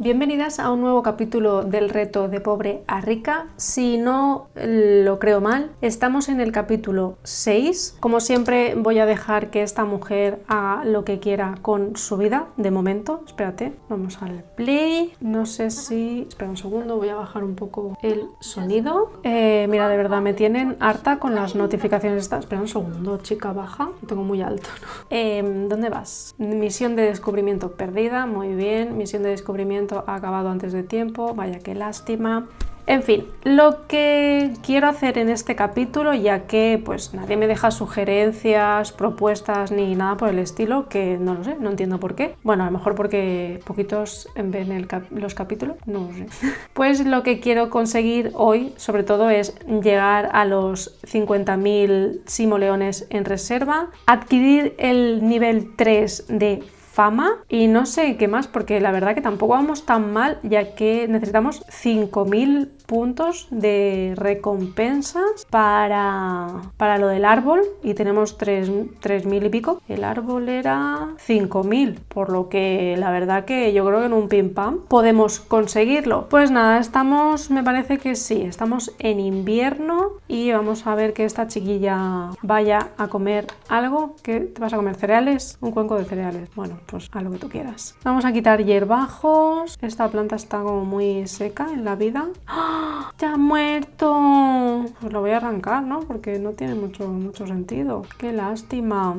Bienvenidas a un nuevo capítulo del reto de pobre a rica. Si no lo creo mal, estamos en el capítulo 6. Como siempre voy a dejar que esta mujer haga lo que quiera con su vida, de momento. Espérate, vamos al play. No sé si... Espera un segundo, voy a bajar un poco el sonido. Eh, mira, de verdad me tienen harta con las notificaciones estas. Espera un segundo, chica, baja. Tengo muy alto. Em, ¿Dónde vas? Misión de descubrimiento perdida, muy bien. Misión de descubrimiento ha acabado antes de tiempo, vaya que lástima. En fin, lo que quiero hacer en este capítulo, ya que pues nadie me deja sugerencias, propuestas ni nada por el estilo, que no lo sé, no entiendo por qué. Bueno, a lo mejor porque poquitos ven los capítulos, no lo sé. Pues lo que quiero conseguir hoy, sobre todo, es llegar a los 50.000 simoleones en reserva, adquirir el nivel 3 de y no sé qué más, porque la verdad que tampoco vamos tan mal, ya que necesitamos 5.000 puntos de recompensas para, para lo del árbol y tenemos 3.000 y pico. El árbol era 5.000, por lo que la verdad que yo creo que en un pim pam podemos conseguirlo. Pues nada, estamos, me parece que sí, estamos en invierno y vamos a ver que esta chiquilla vaya a comer algo. ¿Qué te vas a comer? ¿Cereales? Un cuenco de cereales. Bueno, pues a lo que tú quieras. Vamos a quitar hierbajos. Esta planta está como muy seca en la vida. ¡Ah! ¡Ya ha muerto! Pues lo voy a arrancar, ¿no? Porque no tiene mucho, mucho sentido. ¡Qué lástima!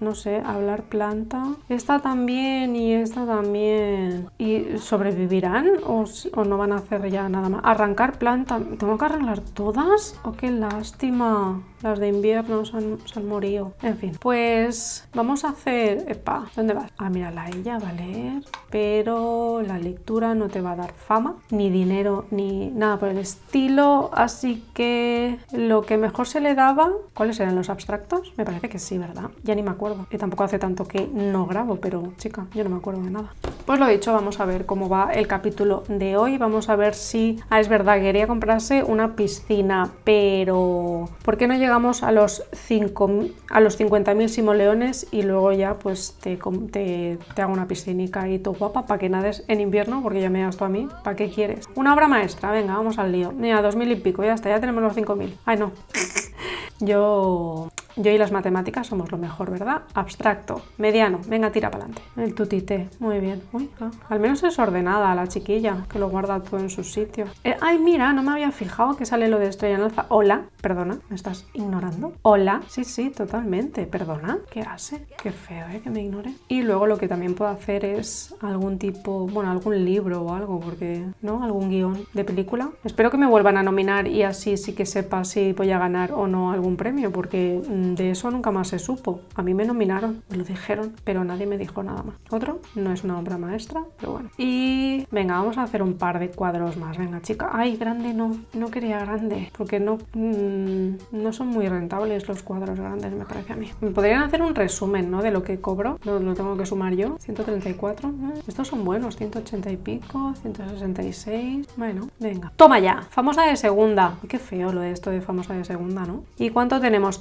no sé, hablar planta. Esta también y esta también. ¿Y sobrevivirán o, no van a hacer ya nada más? ¿Arrancar planta? ¿Tengo que arreglar todas? ¡Oh, qué lástima! Las de invierno se han, morido. En fin, pues vamos a hacer... Epa, ¿dónde vas? Ah, mírala, ella va a leer, pero la lectura no te va a dar fama, ni dinero, ni nada por el estilo, así que lo que mejor se le daba, ¿cuáles eran los abstractos? Me parece que sí, ¿verdad? Ya ni me acuerdo. Y tampoco hace tanto que no grabo, pero chica, yo no me acuerdo de nada. Pues lo dicho, vamos a ver cómo va el capítulo de hoy. Vamos a ver si... Ah, es verdad, quería comprarse una piscina, pero... ¿Por qué no llegamos a los, 5, a los 50.000 simoleones y luego ya pues te, te, hago una piscinica y tu guapa para que nades en invierno? Porque ya me das tú a mí. ¿Para qué quieres? Una obra maestra venga, vamos al lío. Mira, dos mil y pico, ya está, ya tenemos los cinco mil. Ay, no. Yo yo y las matemáticas somos lo mejor, ¿verdad? Abstracto, mediano, venga, tira para adelante. El tutité, muy bien. Uy, ah, al menos es ordenada la chiquilla, que lo guarda todo en su sitio. Eh, ay, mira, no me había fijado que sale lo de estrella en alfa. Hola, perdona, ¿me estás ignorando? Hola, sí, sí, totalmente, perdona. ¿Qué hace? Qué feo, ¿eh? Que me ignore. Y luego lo que también puedo hacer es algún tipo, bueno, algún libro o algo, porque, ¿no? Algún guion de película. Espero que me vuelvan a nominar y así sí que sepa si voy a ganar o no algún premio, porque de eso nunca más se supo. A mí me nominaron, me lo dijeron, pero nadie me dijo nada más. Otro, no es una obra maestra, pero bueno. Y venga, vamos a hacer un par de cuadros más. Venga, chica. Ay, grande no, no quería grande, porque no, mm, no son muy rentables los cuadros grandes, me parece a mí. Me podrían hacer un resumen, ¿no? De lo que cobro. Lo, lo tengo que sumar yo. 134. Eh, estos son buenos, 180 y pico, 166. Bueno, venga. Toma ya, famosa de segunda. Qué feo lo de esto de famosa de segunda, ¿no? ¿Y cuánto tenemos?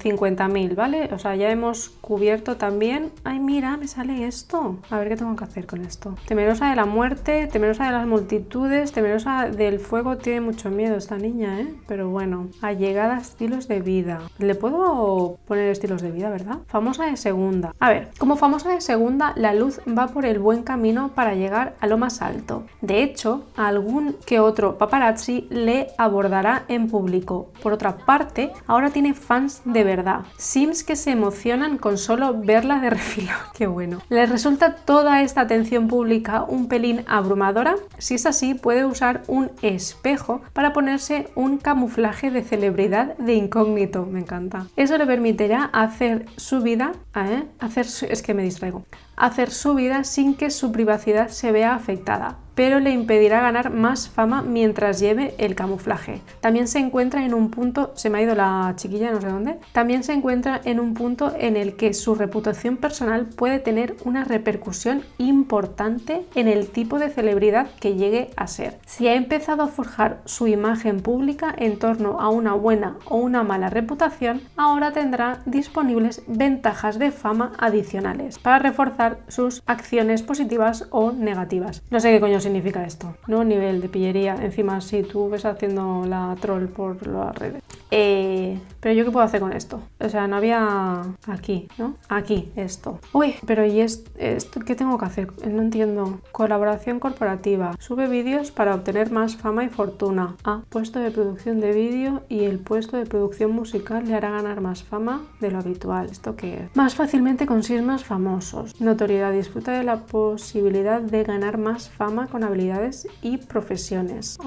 50.000, ¿vale? O sea, ya hemos cubierto también... ¡Ay, mira! Me sale esto. A ver qué tengo que hacer con esto. Temerosa de la muerte, temerosa de las multitudes, temerosa del fuego. Tiene mucho miedo esta niña, ¿eh? Pero bueno, allegada a estilos de vida. Le puedo poner estilos de vida, ¿verdad? Famosa de segunda. A ver, como famosa de segunda, la luz va por el buen camino para llegar a lo más alto. De hecho, algún que otro paparazzi le abordará en público. Por otra parte, ahora tiene fans de verdad. Sims que se emocionan con solo verla de refilo. Qué bueno. ¿Les resulta toda esta atención pública un pelín abrumadora? Si es así, puede usar un espejo para ponerse un camuflaje de celebridad de incógnito. Me encanta. Eso le permitirá hacer su vida, ¿eh? hacer es que me distraigo, hacer su vida sin que su privacidad se vea afectada pero le impedirá ganar más fama mientras lleve el camuflaje. También se encuentra en un punto, se me ha ido la chiquilla, no sé dónde, también se encuentra en un punto en el que su reputación personal puede tener una repercusión importante en el tipo de celebridad que llegue a ser. Si ha empezado a forjar su imagen pública en torno a una buena o una mala reputación, ahora tendrá disponibles ventajas de fama adicionales para reforzar sus acciones positivas o negativas. No sé qué coño significa esto. No nivel de pillería. Encima, si tú ves haciendo la troll por las redes. Eh, pero yo qué puedo hacer con esto? O sea, no había aquí, ¿no? Aquí, esto. Uy, pero ¿y esto, qué tengo que hacer? No entiendo. Colaboración corporativa. Sube vídeos para obtener más fama y fortuna. Ah, puesto de producción de vídeo y el puesto de producción musical le hará ganar más fama de lo habitual. ¿Esto qué es? Más fácilmente consigues más famosos. Notoriedad. Disfruta de la posibilidad de ganar más fama con habilidades y profesiones.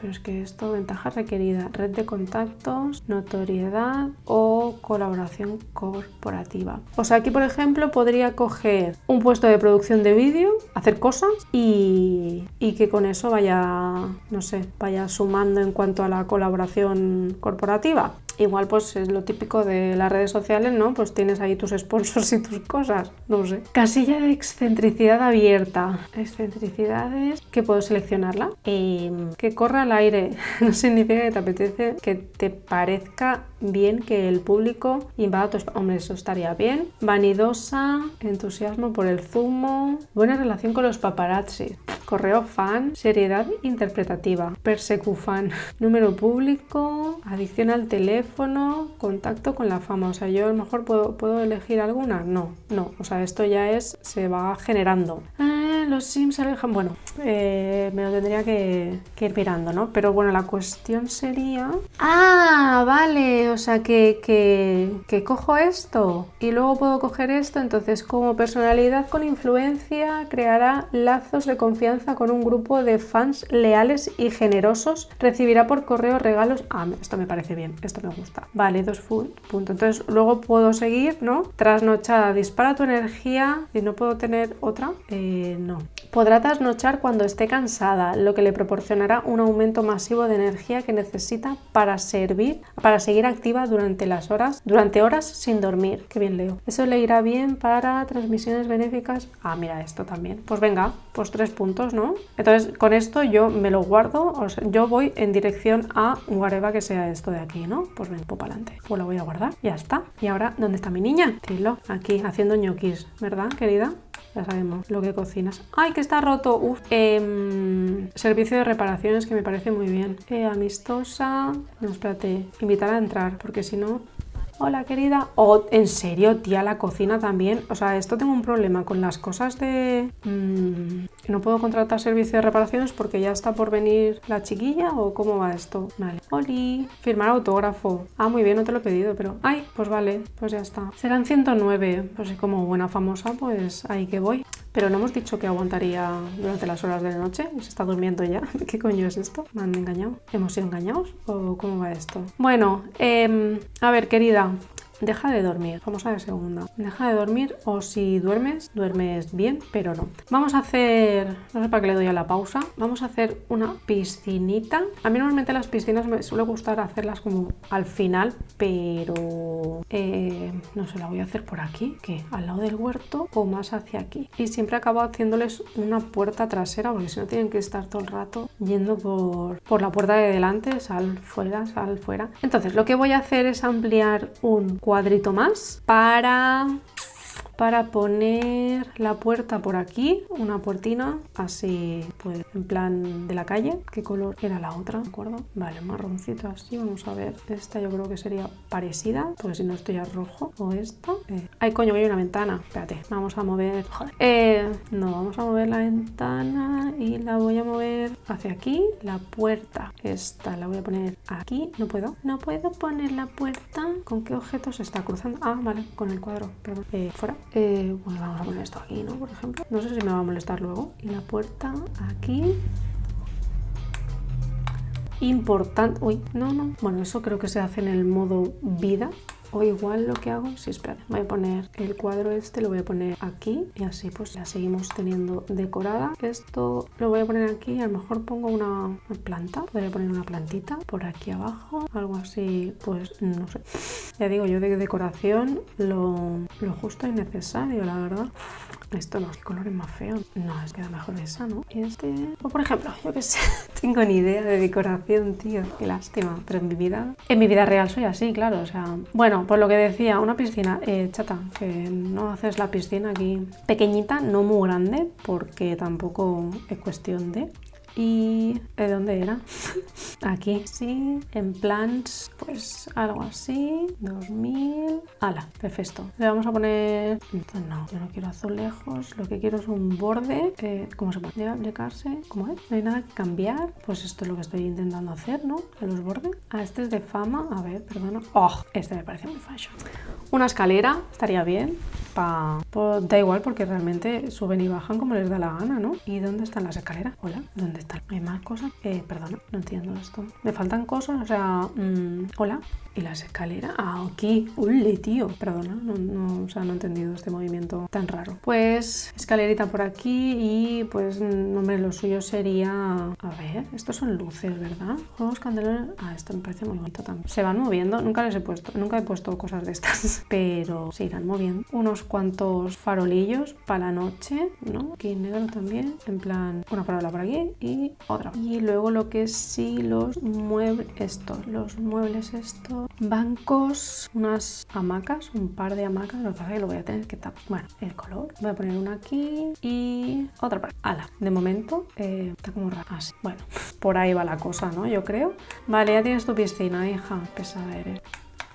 Pero es que esto, ventaja requerida. Red de contactos, notoriedad o colaboración corporativa. O sea, aquí por ejemplo podría coger un puesto de producción de vídeo, hacer cosas y, y que con eso vaya, no sé, vaya sumando en cuanto a la colaboración corporativa. Igual pues es lo típico de las redes sociales, ¿no? Pues tienes ahí tus sponsors y tus cosas, no sé. Casilla de excentricidad abierta. Excentricidades, que puedo seleccionarla. Em, que corra al aire. no significa que te apetece, que te parezca bien que el público invada tus... Hombre, eso estaría bien. Vanidosa, entusiasmo por el zumo, buena relación con los paparazzi. Correo fan, seriedad interpretativa, persecufan, número público, adicción al teléfono, contacto con la fama. O sea, yo a lo mejor puedo, puedo elegir alguna. No, no. O sea, esto ya es, se va generando. Ah, los Sims alejan. Bueno, eh, me lo tendría que, que, ir mirando, ¿no? Pero bueno, la cuestión sería. Ah, vale. O sea, que, que, que cojo esto y luego puedo coger esto. Entonces, como personalidad con influencia, creará lazos de confianza con un grupo de fans leales y generosos. Recibirá por correo regalos. Ah, esto me parece bien, esto me gusta. Vale, dos full, punto. Entonces luego puedo seguir, ¿no? Trasnochada, dispara tu energía y no puedo tener otra. Eh, no. Podrá trasnochar cuando esté cansada, lo que le proporcionará un aumento masivo de energía que necesita para servir, para seguir activa durante las horas, durante horas sin dormir. Qué bien leo. Eso le irá bien para transmisiones benéficas. Ah, mira esto también. Pues venga, pues tres puntos. ¿no? Entonces, con esto yo me lo guardo, o sea, yo voy en dirección a whatever que sea esto de aquí, ¿no? Pues ven, para adelante. Pues lo voy a guardar, ya está. Y ahora, ¿dónde está mi niña? Tilo, aquí, haciendo ñoquis, ¿verdad, querida? Ya sabemos lo que cocinas. ¡Ay, que está roto! Uf. Em, servicio de reparaciones que me parece muy bien. Eh, amistosa. No, espérate. Invitar a entrar, porque si no, Hola querida. Oh, en serio, tía, la cocina también. O sea, esto tengo un problema con las cosas de... Mm, no puedo contratar servicio de reparaciones porque ya está por venir la chiquilla o cómo va esto. Vale. Oli. Firmar autógrafo. Ah, muy bien, no te lo he pedido, pero... Ay, pues vale, pues ya está. Serán 109. Pues como buena famosa, pues ahí que voy. Pero no hemos dicho que aguantaría durante las horas de la noche. Se está durmiendo ya. ¿Qué coño es esto? ¿Me han engañado? ¿Hemos sido engañados? ¿O cómo va esto? Bueno, eh, a ver, querida, deja de dormir. Vamos a ver segunda. Deja de dormir o si duermes, duermes bien, pero no. Vamos a hacer, no sé para qué le doy a la pausa. Vamos a hacer una piscinita. A mí normalmente las piscinas me suele gustar hacerlas como al final, pero eh, no sé, la voy a hacer por aquí, que al lado del huerto o más hacia aquí. Y siempre acabo haciéndoles una puerta trasera porque si no tienen que estar todo el rato yendo por, por la puerta de delante, sal fuera, sal fuera. Entonces lo que voy a hacer es ampliar un cuadrito más para para poner la puerta por aquí, una puertina así pues en plan de la calle. ¿Qué color era la otra? ¿De acuerdo? Vale, marroncito así, vamos a ver. Esta yo creo que sería parecida, porque si no estoy a rojo. O esta. Eh. Ay, coño, hay una ventana. Espérate, vamos a mover... Joder. Eh, no, vamos a mover la ventana y la voy a mover hacia aquí. La puerta, esta la voy a poner aquí. No puedo. No puedo poner la puerta. ¿Con qué objeto se está cruzando? Ah, vale, con el cuadro. Perdón. Eh, fuera. Eh, bueno, vamos a poner esto aquí, ¿no? Por ejemplo. No sé si me va a molestar luego. Y la puerta aquí. Importante. Uy, no, no. Bueno, eso creo que se hace en el modo vida. O igual lo que hago, sí, espera, voy a poner el cuadro este, lo voy a poner aquí y así pues la seguimos teniendo decorada. Esto lo voy a poner aquí, a lo mejor pongo una, planta, podría poner una plantita por aquí abajo, algo así, pues no sé. Ya digo, yo de decoración lo, lo justo y necesario, la verdad. Esto no, qué color es más feo. No, es queda mejor esa, ¿no? Y este... O por ejemplo, yo qué sé, tengo ni idea de decoración, tío. Qué lástima. Pero en mi vida... En mi vida real soy así, claro. O sea... Bueno, Pues lo que decía, una piscina, eh, chata, que no haces la piscina aquí pequeñita, no muy grande, porque tampoco es cuestión de y ¿de dónde era? Aquí, sí, en plans, pues algo así, 2000. ¡Hala! Perfecto. Le vamos a poner. No, yo no quiero azulejos, lo que quiero es un borde. ¿Cómo se puede? Debe aplicarse. ¿Cómo es? No hay nada que cambiar. Pues esto es lo que estoy intentando hacer, ¿no? A los bordes. Ah, este es de fama. A ver, perdona. ¡Oh! Este me parece muy fashion. Una escalera estaría bien. Pa... Pues, da igual porque realmente suben y bajan como les da la gana, ¿no? ¿Y dónde están las escaleras? Hola, ¿dónde ¿Hay más cosas? Eh, perdona, no entiendo esto. ¿Me faltan cosas? O sea, mm, hola. ¿Y las escaleras? Ah, aquí. ¡Ule, tío! Perdona, no, no, o sea, no he entendido este movimiento tan raro. Pues escalerita por aquí y pues, hombre, lo suyo sería... A ver, estos son luces, ¿verdad? Juegos candeleros... Ah, esto me parece muy bonito también. Se van moviendo, nunca les he puesto, nunca he puesto cosas de estas, pero se irán moviendo. Unos cuantos farolillos para la noche, ¿no? Aquí negro también, en plan, una farola por aquí y otra. Y luego lo que sí, los muebles, estos, los muebles estos, bancos, unas hamacas, un par de hamacas, lo que pasa es que lo voy a tener que tapar. Bueno, el color, voy a poner una aquí y otra para Ala, de momento eh, está como raro. Así, ah, bueno, por ahí va la cosa, ¿no? Yo creo. Vale, ya tienes tu piscina, hija. Pesada eres.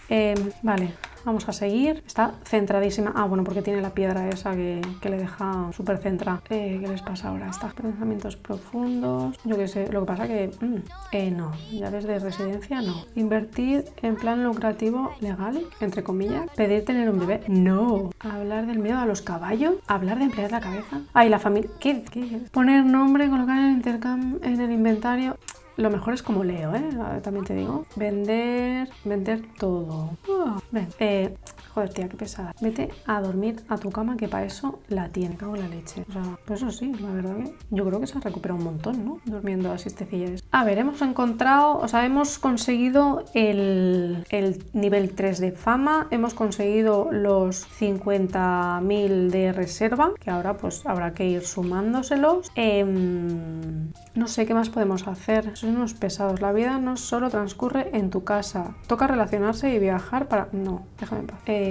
Eh, vale, Vamos a seguir. Está centradísima. Ah, bueno, porque tiene la piedra esa que, le deja súper centrada. Eh, ¿Qué les pasa ahora? Estos pensamientos profundos. Yo qué sé. Lo que pasa que... Mm, eh, no. Llaves de residencia, no. Invertir en plan lucrativo legal, entre comillas. Pedir tener un bebé. No. Hablar del miedo a los caballos. Hablar de emplear la cabeza. Ay, la familia... ¿Qué? ¿Qué? Poner nombre, colocar el intercambio, en el inventario. Lo mejor es como leo, ¿eh? También te digo. Vender, vender todo. Ah, ven, eh, Joder, tía, qué pesada. Vete a dormir a tu cama, que para eso la tiene. Cago la leche. O sea, pues eso sí, la verdad que yo creo que se ha recuperado un montón, ¿no? Durmiendo a siestecillas. A ver, hemos encontrado, o sea, hemos conseguido el, el nivel 3 de fama, hemos conseguido los 50.000 de reserva, que ahora pues habrá que ir sumándoselos. Em, no sé qué más podemos hacer. Son unos pesados. La vida no solo transcurre en tu casa. Toca relacionarse y viajar para... No, déjame en paz. Eh,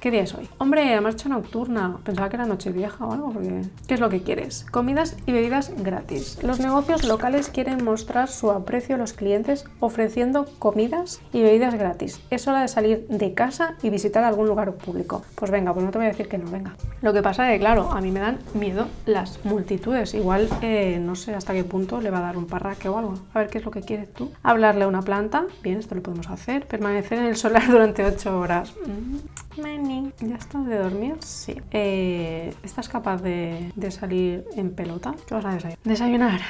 ¿Qué día es hoy? Hombre, marcha nocturna. Pensaba que era noche vieja o algo, porque... ¿Qué es lo que quieres? Comidas y bebidas gratis. Los negocios locales quieren mostrar su aprecio a los clientes ofreciendo comidas y bebidas gratis. Es hora de salir de casa y visitar algún lugar público. Pues venga, pues no te voy a decir que no, venga. Lo que pasa es que, claro, a mí me dan miedo las multitudes. Igual, eh, no sé hasta qué punto le va a dar un parraque o algo. A ver qué es lo que quieres tú. Hablarle a una planta. Bien, esto lo podemos hacer. Permanecer en el solar durante 8 horas. Mm. ¿Ya estás de dormir? Sí. Eh, ¿Estás capaz de, salir en pelota? ¿Qué vas a desayunar? Desayunar.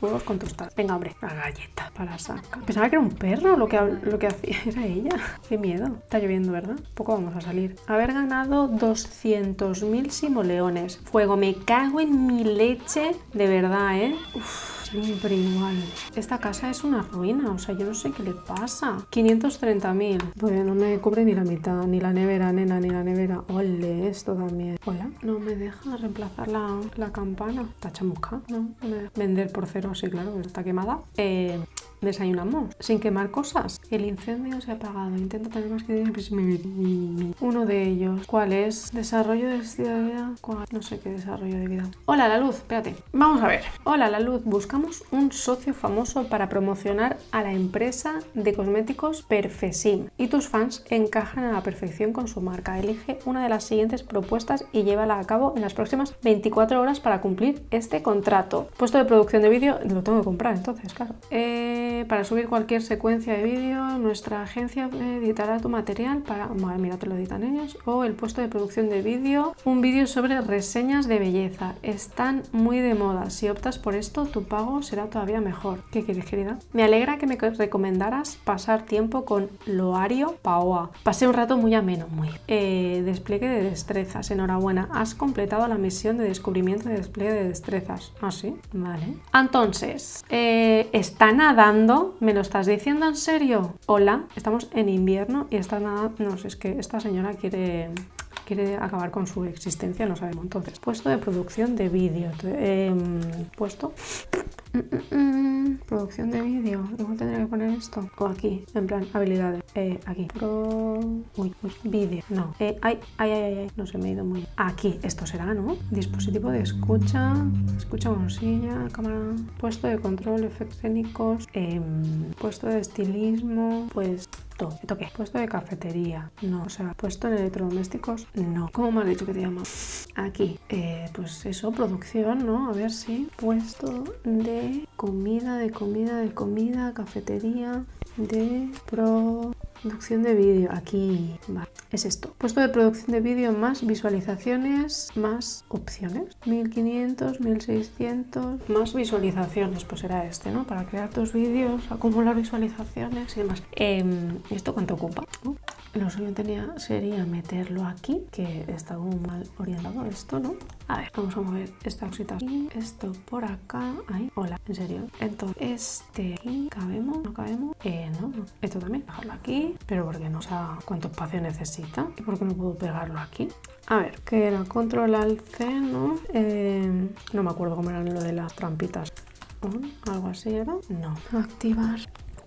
Huevos con tostadas. Venga, hombre, la galleta para sacar. Pensaba que era un perro lo que, lo que hacía. Era ella. Qué miedo. Está lloviendo, ¿verdad? Poco vamos a salir. Haber ganado 200.000 simoleones. Fuego, me cago en mi leche. De verdad, ¿eh? Uf. Siempre igual. Esta casa es una ruina, o sea, yo no sé qué le pasa. 530.000. Pues no me cubre ni la mitad, ni la nevera, nena, ni la nevera. Ole, esto también. Hola, no me deja reemplazar la, la campana. Está chamusca, ¿no? Vender por cero, sí, claro, está quemada. Eh, Desayunamos sin quemar cosas. El incendio se ha apagado. Intento tener más que Uno de ellos. ¿Cuál es? Desarrollo de vida. ¿Cuál? No sé qué desarrollo de vida. Hola, la luz. Espérate. Vamos a ver. Hola, la luz. Buscamos un socio famoso para promocionar a la empresa de cosméticos Perfesim. Y tus fans encajan a la perfección con su marca. Elige una de las siguientes propuestas y llévala a cabo en las próximas 24 horas para cumplir este contrato. Puesto de producción de vídeo. Lo tengo que comprar entonces, claro. Eh para subir cualquier secuencia de vídeo, nuestra agencia editará tu material para, mira, te lo editan ellos, o el puesto de producción de vídeo, un vídeo sobre reseñas de belleza. Están muy de moda. Si optas por esto, tu pago será todavía mejor. ¿Qué quieres, querida? Me alegra que me recomendaras pasar tiempo con Loario Paoa. Pasé un rato muy ameno, muy. Eh, despliegue de destrezas. Enhorabuena. Has completado la misión de descubrimiento de despliegue de destrezas. Ah, sí. Vale. Entonces, eh, está nadando ¿Me lo estás diciendo en serio? Hola, estamos en invierno y está nada... No sé, es que esta señora quiere quiere acabar con su existencia, no sabemos. Entonces, puesto de producción de vídeo. Em, puesto Mm, mm, mm. Producción de vídeo. Igual tendría que poner esto. O aquí, en plan, habilidades. Eh, aquí. Pro... Uy, uy, vídeo. No. Eh, ay, ay, ay, ay, No se me ha ido muy. Aquí, esto será, ¿no? Dispositivo de escucha. Escucha con silla, cámara. Puesto de control, efectos escénicos. Em, puesto de estilismo. Pues ¿Esto qué? Puesto de cafetería. No. O sea, puesto en electrodomésticos. No. ¿Cómo me has dicho que te llamas? Aquí. Eh, pues eso, producción, ¿no? A ver si. Puesto de comida, de comida, de comida, cafetería, de producción de vídeo. Aquí va. Es esto. Puesto de producción de vídeo más visualizaciones, más opciones. 1500, 1600, más visualizaciones. Pues será este, ¿no? Para crear tus vídeos, acumular visualizaciones y demás. Em, ¿Esto cuánto ocupa? Lo suyo tenía, sería meterlo aquí, que está muy mal orientado esto, ¿no? A ver, vamos a mover esta cosita aquí, esto por acá, ahí, hola, en serio. Entonces, este aquí, ¿cabemos? ¿No cabemos? Eh, no, no. Esto también, dejarlo aquí, pero porque no, o sea, cuánto espacio necesita y por qué no puedo pegarlo aquí. A ver, que era control al C, ¿no? Eh, no me acuerdo cómo era lo de las trampitas. ¿Algo así era? No. Activar.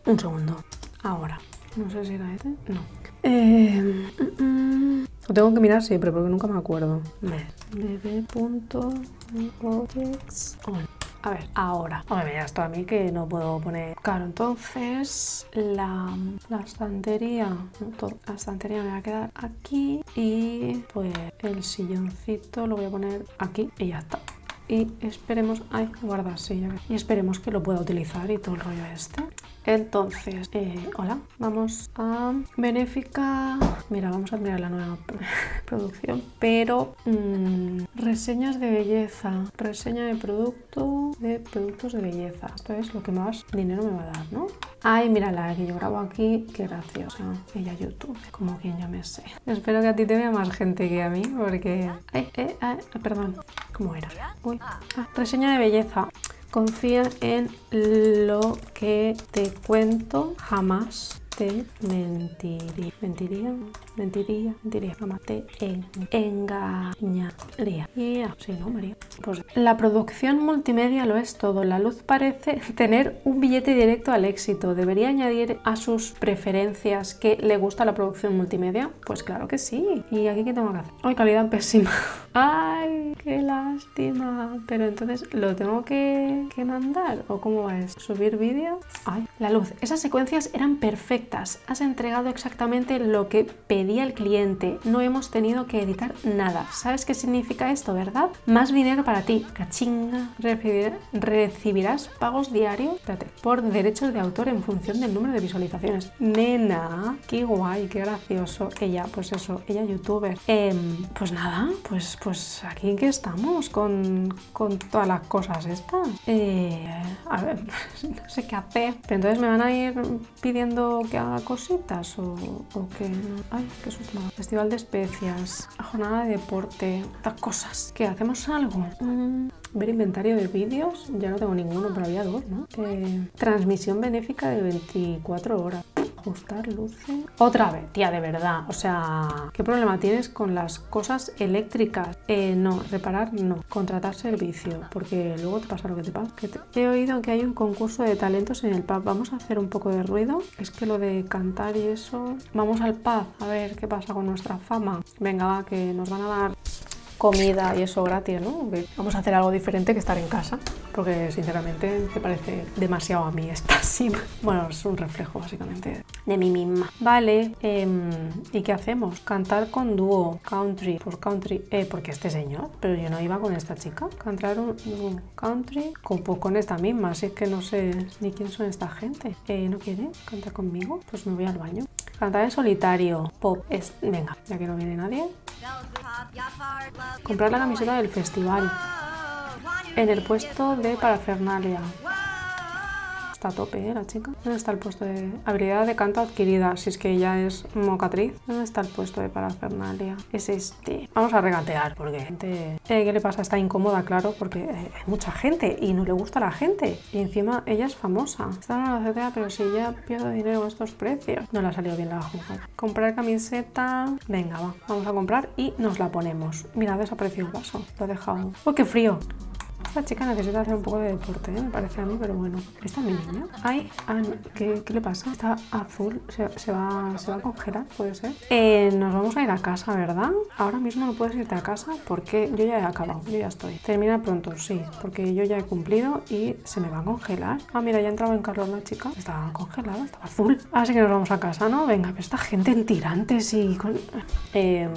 Un segundo. Ahora. No sé si era este. No. Eh, mm, mm. Lo tengo que mirar siempre porque nunca me acuerdo. bb.objects A ver, ahora. me me esto a mí que no puedo poner. Claro, entonces la, la estantería, no, la estantería me va a quedar aquí y pues el silloncito lo voy a poner aquí y ya está y esperemos, ay, guarda, sí, y esperemos que lo pueda utilizar y todo el rollo este. Entonces, eh, hola, vamos a Benéfica. Mira, vamos a mirar la nueva producción, pero mm, reseñas de belleza, reseña de producto, de productos de belleza. Esto es lo que más dinero me va a dar, ¿no? Ay, mira la que yo grabo aquí, qué graciosa. Ella YouTube, como quien yo me sé. Espero que a ti te vea más gente que a mí, porque... Ay, eh, ay, perdón, ¿cómo era? Uy, ah, reseña de belleza. Confía en lo que te cuento, jamás te mentiría. Mentiría, mentiría, mentiría, jamás te engañaría. Y sí, ¿no, María? Pues la producción multimedia lo es todo. La luz parece tener un billete directo al éxito. ¿Debería añadir a sus preferencias que le gusta la producción multimedia? Pues claro que sí. ¿Y aquí qué tengo que hacer? ¡Ay, calidad pésima! ¡Ay, qué lástima! Pero entonces, ¿lo tengo que, mandar? ¿O cómo es? ¿Subir vídeo? ¡Ay, la luz! Esas secuencias eran perfectas. Has entregado exactamente lo que pedía el cliente. No hemos tenido que editar nada. ¿Sabes qué significa esto, verdad? Más dinero para ti. Cachinga. recibirás pagos diarios por derechos de autor en función del número de visualizaciones. Nena, qué guay, qué gracioso. Ella, pues eso, ella youtuber. Em, pues nada, pues, pues aquí que estamos con, con todas las cosas estas. Eh, a ver, no sé qué hacer. Pero entonces me van a ir pidiendo que haga cositas o, o que... Ay, qué susto. Festival de especias, jornada de deporte, estas cosas. ¿Qué? ¿Hacemos algo? Mm, ver inventario de vídeos, ya no tengo ninguno, pero había dos, ¿no? Transmisión benéfica de 24 horas ajustar luces. Otra vez, tía, de verdad. O sea, ¿qué problema tienes con las cosas eléctricas? Eh, no, reparar no. Contratar servicio, porque luego te pasa lo que te pasa. He oído que hay un concurso de talentos en el pub. Vamos a hacer un poco de ruido. Es que lo de cantar y eso. Vamos al pub a ver qué pasa con nuestra fama. Venga, va, que nos van a dar comida y eso gratis, ¿no? Vamos a hacer algo diferente que estar en casa, porque sinceramente me parece demasiado a mí esta sim. Bueno, es un reflejo básicamente de mí misma. Vale, em, ¿y qué hacemos? Cantar con dúo, country, pues country, eh, porque este señor, pero yo no iba con esta chica. Cantar un, country con, pues con esta misma, así que no sé ni quién son esta gente. Eh, ¿No quiere cantar conmigo? Pues me voy al baño. Cantar en solitario, pop, es, venga, ya que no viene nadie. Comprar la camiseta del festival. En el puesto de parafernalia. Está a tope, ¿eh? La chica. ¿Dónde está el puesto de habilidad de canto adquirida? Si es que ella es mocatriz. ¿Dónde está el puesto de parafernalia? Es este. Vamos a regatear porque gente... Eh, ¿Qué le pasa? Está incómoda, claro, porque eh, hay mucha gente y no le gusta la gente. Y encima ella es famosa. Está en la CTA, pero si ella pierde dinero con estos precios. No le ha salido bien la jugada. Comprar camiseta. Venga, va. Vamos a comprar y nos la ponemos. Mira, desapareció el vaso. Lo he dejado. ¡Oh, qué frío! Esta chica necesita hacer un poco de deporte, ¿eh? me parece a mí, pero bueno. ¿Esta mi niña? Ay, ¿qué, ¿qué, le pasa? Está azul, se, va, se va a congelar, puede ser. Eh, nos vamos a ir a casa, ¿verdad? Ahora mismo no puedes irte a casa porque yo ya he acabado, yo ya estoy. Termina pronto, sí, porque yo ya he cumplido y se me va a congelar. Ah, mira, ya entraba en calor la chica. Estaba congelada, estaba azul. Así que nos vamos a casa, ¿no? Venga, pero esta gente en tirantes y con... Eh,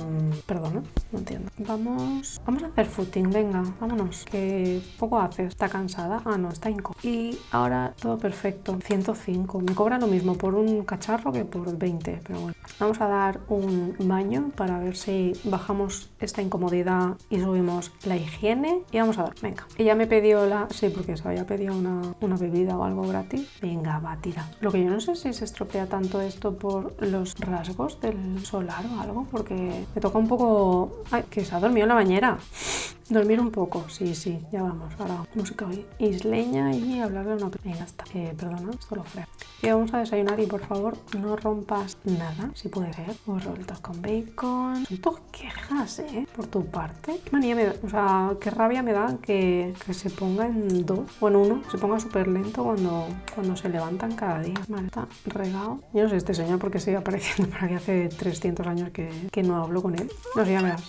perdona, no entiendo. Vamos, vamos a hacer footing, venga, vámonos. Que poco hace, está cansada. Ah, no, está inco. Y ahora todo perfecto, 105. Me cobra lo mismo por un cacharro que por 20, pero bueno. Vamos a dar un baño para ver si bajamos esta incomodidad y subimos la higiene. Y vamos a ver, venga. Ella me pidió la... Sí, porque se había pedido una, una bebida o algo gratis. Venga, va, tira. Lo que yo no sé si se estropea tanto esto por los rasgos del solar o algo, porque me toca un poco... Ay, que se ha dormido en la bañera. Dormir un poco, sí, sí, ya vamos. Ahora, música hoy isleña y hablar de una... Venga, está. Eh, perdona, esto lo. Y vamos a desayunar y por favor no rompas nada, si puede ser. Huevos revueltos con bacon. Son quejas, ¿eh? Por tu parte. Qué manía me da, o sea, qué rabia me da que, que se ponga en dos o en uno. Se ponga súper lento cuando, cuando se levantan cada día. Vale, está regado. Yo no sé este señor porque sigue apareciendo por aquí hace 300 años que, que no hablo con él. No sé, ya verás.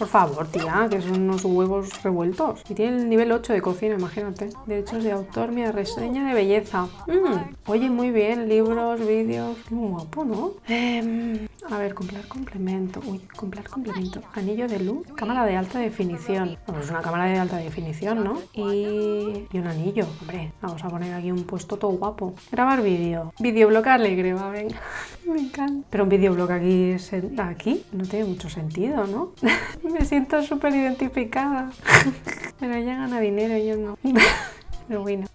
Por favor, tía, que son unos huevos revueltos. Y tiene el nivel 8 de cocina, imagínate. Derechos de autor, mi reseña de belleza. Mm, oye, muy bien, libros, vídeos. Muy guapo, ¿no? Eh, a ver, comprar complemento. Uy, comprar complemento. Anillo de luz. Cámara de alta definición. Bueno, es una cámara de alta definición, ¿no? Y, y un anillo. Hombre, vamos a poner aquí un puesto todo guapo. Grabar vídeo. Videoblog alegre, va, venga. Me encanta. Pero un videoblog aquí, aquí no tiene mucho sentido, ¿no? Me siento súper identificada. Pero ella gana dinero yo no.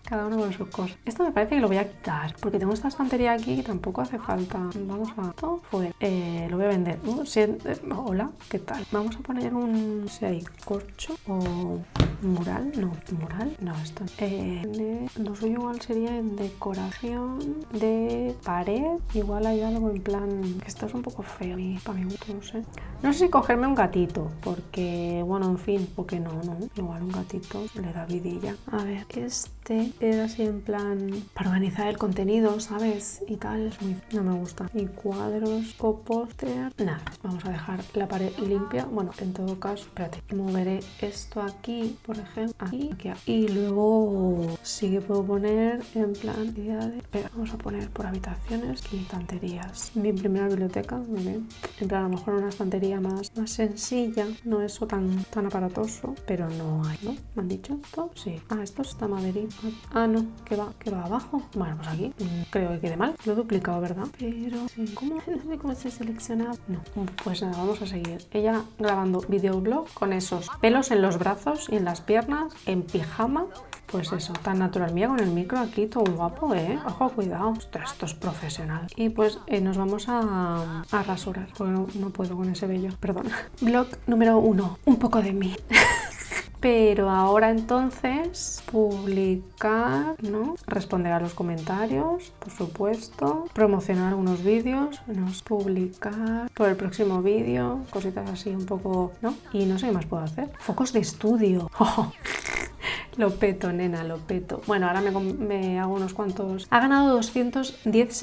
Cada uno con sus cosas. Esto me parece que lo voy a quitar, porque tengo esta estantería aquí que tampoco hace falta. Vamos a... Todo fuera. Eh, lo voy a vender. Uh, eh, hola, ¿qué tal? Vamos a poner un... Si hay corcho o mural. No, mural. No, esto. Eh, lo suyo igual sería en decoración de pared. Igual hay algo en plan... Esto es un poco feo para gusto, no sé. No sé si cogerme un gatito, porque, bueno, en fin, porque no, no. Igual un gatito le da vidilla. A ver, este era así en plan para organizar el contenido, ¿sabes? Y tal, es muy... no me gusta. Y cuadros o póster, nada. Vamos a dejar la pared limpia. Bueno, en todo caso, espérate, moveré esto aquí, por ejemplo, aquí, aquí. Y luego sí que puedo poner en plan... Espera, vamos a poner por habitaciones y estanterías. Mi primera biblioteca, muy bien. En plan, a lo mejor una estantería más, más sencilla, no eso tan, tan aparatoso, pero no hay, ¿no? ¿Me han dicho esto? Sí. Ah, esto está Ah, no, que va, que va abajo. Bueno, pues aquí mm, creo que quede mal. Lo he duplicado, ¿verdad? Pero, ¿cómo? No sé cómo se selecciona. No, pues nada, vamos a seguir. Ella grabando videoblog con esos pelos en los brazos y en las piernas, en pijama pues eso, tan natural. Mía con el micro aquí, todo guapo, ¿eh? Ojo, cuidado. Esto, esto es profesional. Y pues eh, nos vamos a, a rasurar, porque no, no, puedo con ese vello. Perdón. Blog número uno. Un poco de mí. Pero ahora entonces publicar, ¿no? Responder a los comentarios, por supuesto. Promocionar algunos vídeos, menos publicar por el próximo vídeo, cositas así un poco, ¿no? Y no sé qué más puedo hacer. Focos de estudio. Lo peto, nena, lo peto. Bueno, ahora me, me, hago unos cuantos... Ha ganado 210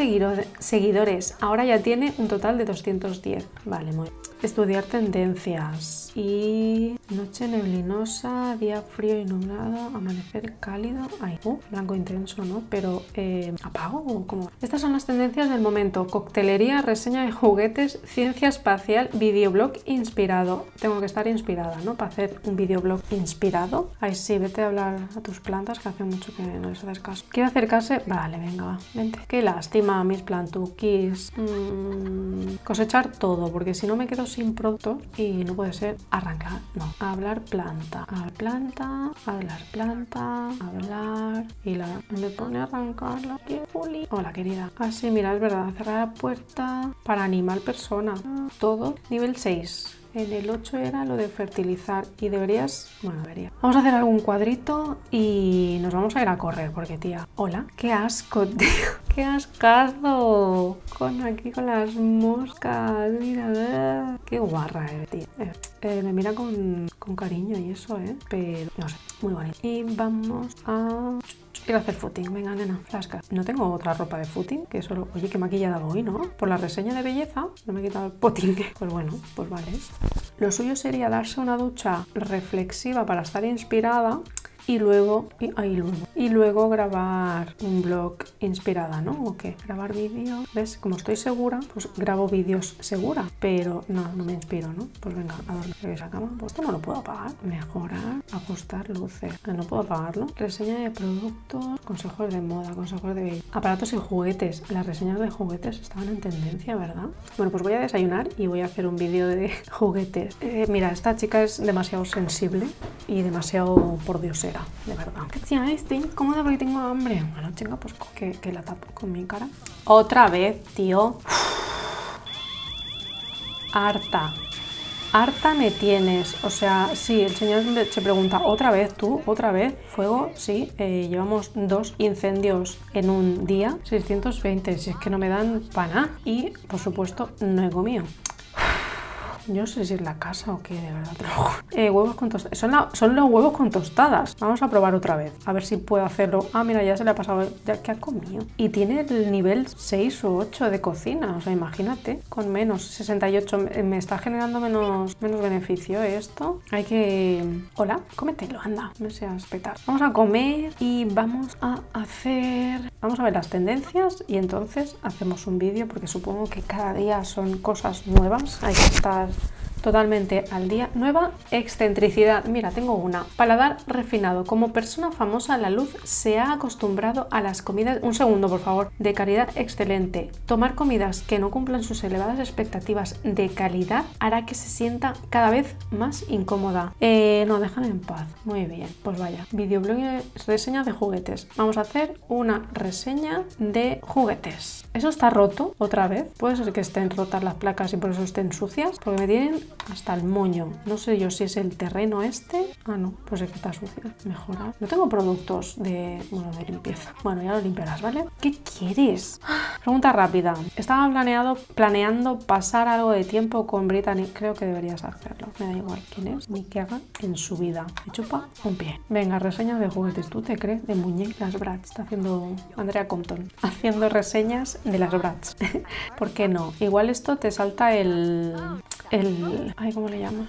seguidores. Ahora ya tiene un total de 210. Vale, muy Estudiar tendencias. Y noche neblinosa, día frío y nublado, amanecer cálido. Ay, uh, blanco intenso, ¿no? Pero eh, apago o cómo. Estas son las tendencias del momento. Coctelería, reseña de juguetes, ciencia espacial, videoblog inspirado. Tengo que estar inspirada, ¿no? Para hacer un videoblog inspirado. Ay, sí, vete a hablar a tus plantas que hace mucho que no les haces caso. ¿Quiero acercarse? Vale, venga, va. Vente. Qué lástima, mis plantuquis. Mm, cosechar todo, porque si no me quedo sin producto y no puede ser arrancar, no, hablar planta, hablar planta, hablar planta, hablar y la me pone a arrancarla. Hola querida. Así, mira, es verdad, cerrar la puerta para animal persona. Todo nivel 6 En el 8 era lo de fertilizar y deberías... Bueno, debería. Vamos a hacer algún cuadrito y nos vamos a ir a correr porque, tía, hola, qué asco, tío. ¡Qué ascazo! Con aquí con las moscas, mira, qué guarra, eh, tío. Eh, eh, me mira con, con cariño y eso, ¿eh? Pero, no sé, muy bonito. Y vamos a Quiero hacer footing, venga nena, flasca. No tengo otra ropa de footing, que solo... Oye, qué maquillada voy, ¿no? Por la reseña de belleza no me he quitado el potingue. Pues bueno, pues vale. Lo suyo sería darse una ducha reflexiva para estar inspirada y luego, y, luego, y luego grabar un blog inspirada, ¿no? ¿O qué? Grabar vídeos, ¿ves? Como estoy segura, pues grabo vídeos segura, pero no, no me inspiro, ¿no? Pues venga, a dormir esa cama, pues esto no lo puedo apagar. Mejorar, ajustar luces, ah, no puedo apagarlo. Reseña de productos, consejos de moda, consejos de belleza, aparatos y juguetes. Las reseñas de juguetes estaban en tendencia, ¿verdad? Bueno, pues voy a desayunar y voy a hacer un vídeo de juguetes. Eh, mira, esta chica es demasiado sensible y demasiado por de verdad. ¿Qué estoy incómoda porque tengo hambre. Bueno, chinga, pues que, que la tapo con mi cara. Otra vez, tío. Harta. Harta me tienes. O sea, sí, el señor se pregunta, ¿otra vez tú? ¿Otra vez? ¿Fuego? Sí, eh, llevamos dos incendios en un día. 620, si es que no me dan pana. Y, por supuesto, no he comido. Yo no sé si es la casa o qué, de verdad. Eh, huevos con tostadas. Son, los huevos con tostadas. Vamos a probar otra vez. A ver si puedo hacerlo. Ah, mira, ya se le ha pasado. Ya, ¿Qué ha comido? Y tiene el nivel 6 o 8 de cocina. O sea, imagínate. Con menos 68. Me está generando menos, menos beneficio esto. Hay que... Hola, cómetelo, anda. No seas petar. Vamos a comer y vamos a hacer... Vamos a ver las tendencias y entonces hacemos un vídeo porque supongo que cada día son cosas nuevas. Hay que estar totalmente al día. Nueva excentricidad. Mira, tengo una. Paladar refinado. Como persona famosa, la luz se ha acostumbrado a las comidas. Un segundo, por favor. De calidad excelente. Tomar comidas que no cumplan sus elevadas expectativas de calidad hará que se sienta cada vez más incómoda. Eh, no, déjame en paz. Muy bien. Pues vaya. Videoblog reseña de juguetes. Vamos a hacer una reseña de juguetes. ¿Eso está roto otra vez? Puede ser que estén rotas las placas y por eso estén sucias. Porque me tienen hasta el moño. No sé yo si es el terreno este. Ah, no, pues es que está sucia. Mejorar. No tengo productos de, bueno, de limpieza. Bueno, ya lo limpiarás, ¿vale? ¿Qué quieres? Pregunta rápida. Estaba planeado, planeando pasar algo de tiempo con Brittany. Creo que deberías hacerlo. Me da igual quién es ni qué haga en su vida. Me chupa un pie. Venga, reseñas de juguetes. ¿Tú te crees? De muñecas Bratz. Está haciendo Andrea Compton. Haciendo reseñas de las Bratz. ¿Por qué no? Igual esto te salta el, el... Ay, ¿cómo le llamo?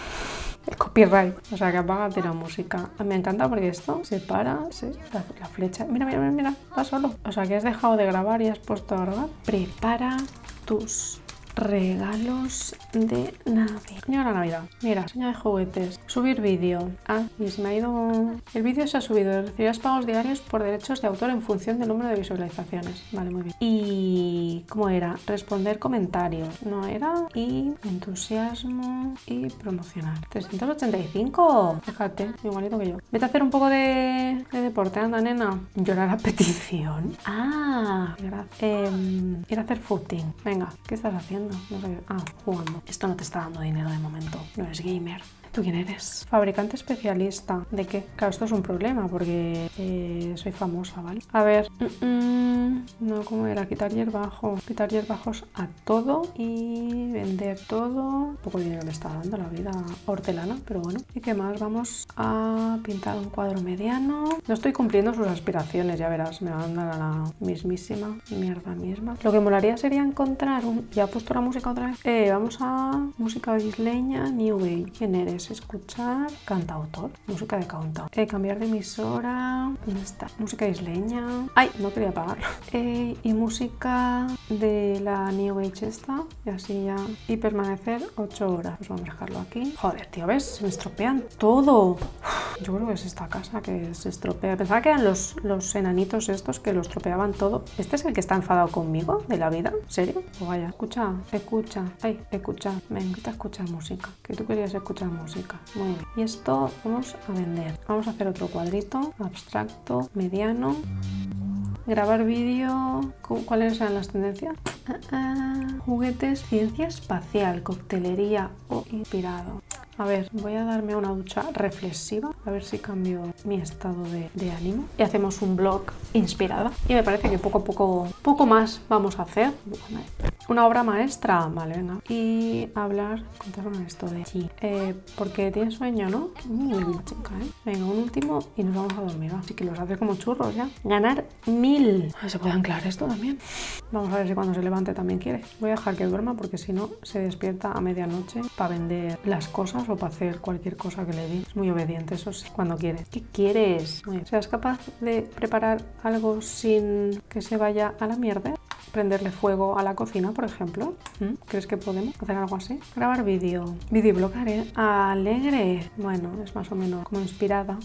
El copyright, o sea que apágate la música. Me encanta porque esto se para, se, la, la, flecha. Mira, mira, mira, mira, va solo. O sea que has dejado de grabar y has puesto a grabar. Prepara tus regalos de Navidad. Señora Navidad, mira, señora de juguetes, subir vídeo. Ah, y se me ha ido... El vídeo se ha subido, recibirás pagos diarios por derechos de autor en función del número de visualizaciones. Vale, muy bien. Y... ¿Cómo era? Responder comentarios, ¿no era? Y entusiasmo y promocionar. 385, fíjate, igualito que yo. Vete a hacer un poco de, deporte, anda, nena. Llorar a petición. Ah, gracias. Eh, ir a hacer footing. Venga, ¿qué estás haciendo? No sé Ah, jugando. Esto no te está dando dinero de momento. No eres gamer. ¿Tú quién eres? Fabricante especialista. ¿De qué? Claro, esto es un problema porque eh, soy famosa, ¿vale? A ver. Mm, mm, no, ¿cómo era? Quitar hierbajos. Quitar hierbajos a todo y vender todo. poco dinero me está dando la vida hortelana, pero bueno. ¿Y qué más? Vamos a pintar un cuadro mediano. No estoy cumpliendo sus aspiraciones, ya verás. Me van a dar a la mismísima mierda misma. Lo que molaría sería encontrar un... Ya he puesto la música otra vez. Eh, vamos a música isleña, New Way. ¿Quién eres? Escuchar cantautor, música de cantautor. Eh, cambiar de emisora, ¿dónde está? Música isleña. Ay, no quería apagarlo. Eh, y música de la New Age esta, y así ya. Y permanecer 8 horas. Pues vamos a dejarlo aquí. Joder, tío, ¿ves? Se me estropean todo. Yo creo que es esta casa que se estropea. Pensaba que eran los, los enanitos estos que lo estropeaban todo. ¿Este es el que está enfadado conmigo de la vida? ¿En serio? Pues vaya, escucha, escucha. Ay, escucha. Me encanta escuchar música. Que tú querías escuchar música. Muy bien. Y esto vamos a vender. Vamos a hacer otro cuadrito abstracto, mediano. Grabar vídeo. ¿Cuáles eran las tendencias? Ah, ah, juguetes, ciencia espacial, coctelería o inspirado. A ver, voy a darme una ducha reflexiva, a ver si cambio mi estado de, ánimo. Y hacemos un blog inspirada. Y me parece que poco a poco, poco más vamos a hacer. Una obra maestra, vale, venga. Y hablar, contaron esto de sí. Eh, porque tienes sueño, ¿no? Bien, chica, ¿eh? Venga, un último y nos vamos a dormir. Así que los hace como churros ya. Ganar mil. ¿Se puede anclar esto también? Vamos a ver si cuando se levante también quiere. Voy a dejar que duerma porque si no se despierta a medianoche para vender las cosas o para hacer cualquier cosa que le di. Es muy obediente, eso sí, cuando quiere. ¿Qué quieres? ¿Seas capaz de preparar algo sin que se vaya a la mierda? prenderle fuego a la cocina, por ejemplo. ¿Mm? ¿Crees que podemos hacer algo así? Grabar vídeo. Videoblogar, ¿eh? Alegre. Bueno, es más o menos como inspirada.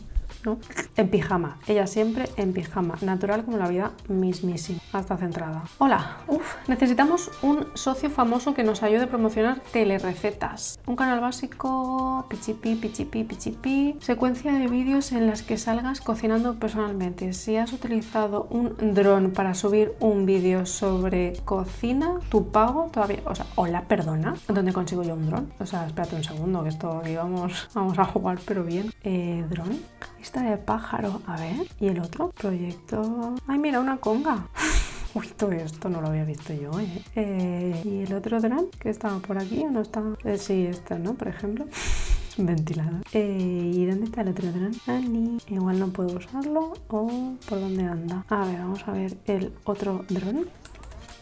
¿No? En pijama, ella siempre en pijama, natural como la vida mismísima, hasta centrada. Hola, Uf, necesitamos un socio famoso que nos ayude a promocionar telerecetas. Un canal básico, pichipi, pichipi, pichipi. Secuencia de vídeos en las que salgas cocinando personalmente. Si has utilizado un dron para subir un vídeo sobre cocina, tu pago todavía, o sea, hola, perdona, ¿dónde consigo yo un dron? O sea, espérate un segundo, que esto aquí vamos, vamos a jugar, pero bien. Eh, dron, esta de pájaro, a ver. ¿Y el otro? Proyecto... ¡Ay, mira, una conga! Uy, todo esto no lo había visto yo, ¿eh? eh y el otro dron que estaba por aquí o no está? Eh, sí, este, ¿no? Por ejemplo. Ventilado. Eh, ¿Y dónde está el otro dron? Ah, igual no puedo usarlo o por dónde anda. A ver, vamos a ver el otro dron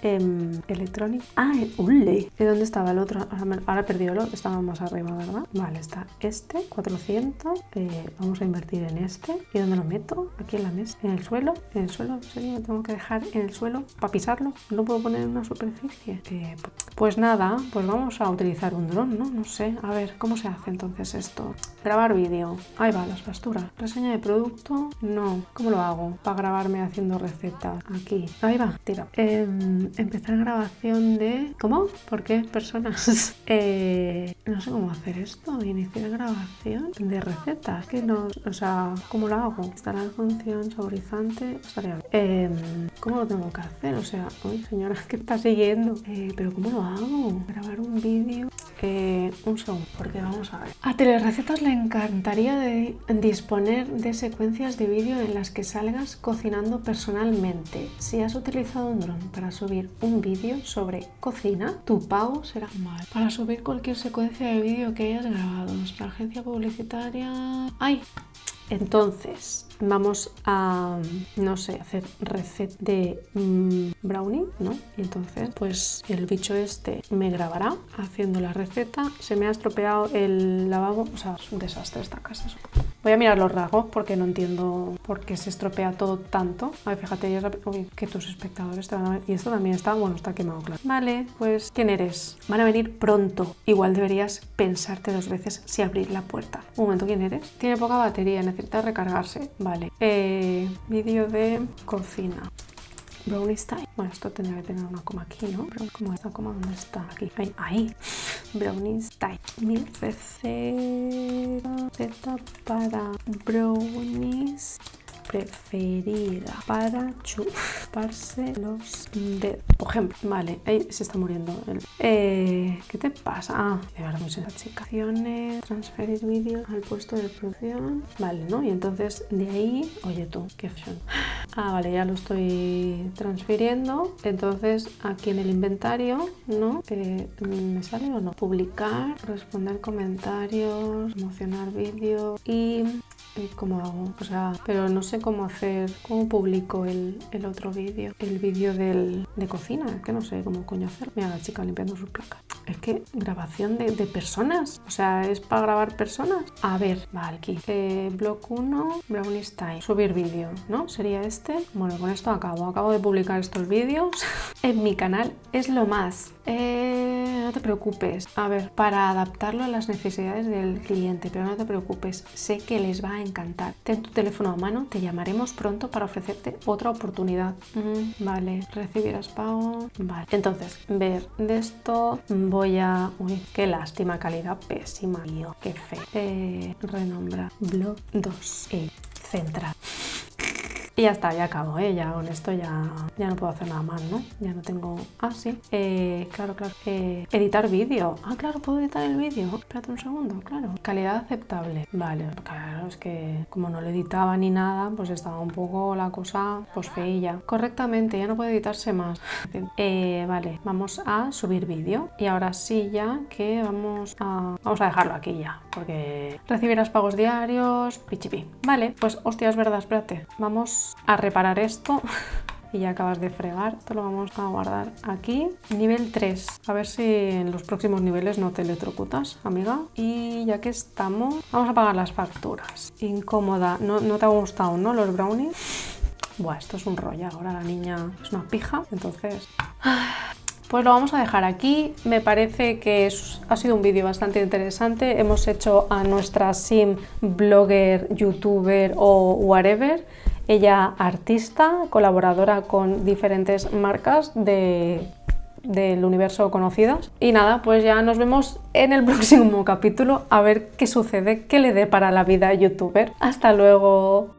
eh, electrónico. Ah, ule. ¿De dónde estaba el otro? Ahora, he perdido el otro, estaba más arriba, ¿verdad? Vale, está este, 400. Eh, vamos a invertir en este. ¿Y dónde lo meto? Aquí en la mesa. ¿En el suelo? ¿En el suelo? ¿En? ¿Me tengo que dejar en el suelo para pisarlo? ¿No puedo poner en una superficie? Eh, pues nada, pues vamos a utilizar un dron, ¿no? No sé. A ver, ¿cómo se hace entonces esto? Grabar vídeo. Ahí va, las pasturas. Reseña de producto. No. ¿Cómo lo hago? Para grabarme haciendo recetas. Aquí. Ahí va, tira. Eh, empezar grabación de... ¿Cómo? ¿Por qué? Personas. Eh, no sé cómo hacer esto. Iniciar grabación de recetas. Que no... O sea, ¿cómo lo hago? Instalar función saborizante. Estaría eh, ¿Cómo lo tengo que hacer? O sea, uy, señora, ¿qué está siguiendo? Eh, ¿Pero cómo lo hago? Grabar un vídeo. un segundo, porque vamos a ver. A Telerecetas le encantaría disponer de secuencias de vídeo en las que salgas cocinando personalmente. Si has utilizado un dron para subir un vídeo sobre cocina, tu pago será mal. Para subir cualquier secuencia de vídeo que hayas grabado, nuestra agencia publicitaria... ¡Ay! Entonces, vamos a, no sé, hacer receta de mm, brownie, ¿no? Y entonces, pues el bicho este me grabará haciendo la receta. Se me ha estropeado el lavabo, o sea, es un desastre esta casa. Voy a mirar los rasgos porque no entiendo por qué se estropea todo tanto. A ver, fíjate, Uy, que tus espectadores te van a ver. Y esto también está, bueno, está quemado, claro. Vale, pues, ¿quién eres? Van a venir pronto. Igual deberías pensarte dos veces si abrir la puerta. Un momento, ¿quién eres? Tiene poca batería, necesita recargarse. Vale. Eh, vídeo de cocina. Brownie style. Bueno, esto tendría que tener una coma aquí, ¿no? Pero ¿cómo está? ¿Cómo dónde está? Aquí. Ahí. Ahí. Brownie style. Mi receta para brownies preferida para chuparse los dedos. Por ejemplo, vale, ahí se está muriendo. El, eh, ¿Qué te pasa? Ah, de verdad, muy. Transferir vídeo al puesto de producción. Vale, ¿no? Y entonces de ahí, oye tú, qué opción. Ah, vale, ya lo estoy transfiriendo. Entonces aquí en el inventario, ¿no? Eh, ¿Me sale o no? Publicar, responder comentarios, promocionar vídeo y cómo hago, o sea, pero no sé cómo hacer, cómo publico el, el otro vídeo, el vídeo de cocina, que no sé cómo coño hacer. Mira la chica limpiando sus placas. Es que grabación de, de personas, o sea, es para grabar personas. A ver, vale, aquí. Eh, blog 1, Brownie Style, subir vídeo, ¿no? Sería este. Bueno, con esto acabo. Acabo de publicar estos vídeos en mi canal. Es lo más. Eh, no te preocupes. A ver, para adaptarlo a las necesidades del cliente, pero no te preocupes. Sé que les va a encantar. Ten tu teléfono a mano, te llamaremos pronto para ofrecerte otra oportunidad. Mm, vale, recibirás pago. Vale, entonces, ver de esto voy a... Uy, qué lástima, calidad pésima. Tío, qué fe. Eh, renombra blog 2. E central. Y ya está, ya acabo, ¿eh? Ya con esto ya, ya no puedo hacer nada más, ¿no? Ya no tengo... Ah, sí. Eh, claro, claro. Eh, editar vídeo. Ah, claro, puedo editar el vídeo. Espérate un segundo, claro. Calidad aceptable. Vale, claro, es que como no lo editaba ni nada, pues estaba un poco la cosa pues feilla. Correctamente, ya no puede editarse más. Eh, vale, vamos a subir vídeo. Y ahora sí ya que vamos a... Vamos a dejarlo aquí ya, porque recibirás pagos diarios, pichipi. Vale, pues hostia, es verdad, espérate. Vamos a reparar esto. y ya acabas de fregar. Esto lo vamos a guardar aquí. Nivel 3. A ver si en los próximos niveles no te electrocutas, amiga. Y ya que estamos, vamos a pagar las facturas. Incómoda. No, no te ha gustado, ¿no? Los brownies. Buah, esto es un rollo. Ahora la niña es una pija, entonces... Pues lo vamos a dejar aquí. Me parece que ha sido un vídeo bastante interesante. Hemos hecho a nuestra sim blogger, youtuber o whatever. Ella artista, colaboradora con diferentes marcas de, del universo conocidas. Y nada, pues ya nos vemos en el próximo capítulo a ver qué sucede, qué le dé para la vida youtuber. Hasta luego.